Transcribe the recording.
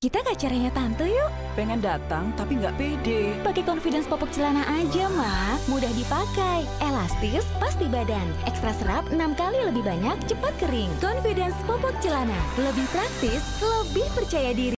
Kita ke caranya Tante yuk. Pengen datang tapi nggak pede. Pakai confidence popok celana aja, Ma. Mudah dipakai, elastis, pasti badan. Ekstra serap 6 kali lebih banyak, cepat kering. Confidence popok celana. Lebih praktis, lebih percaya diri.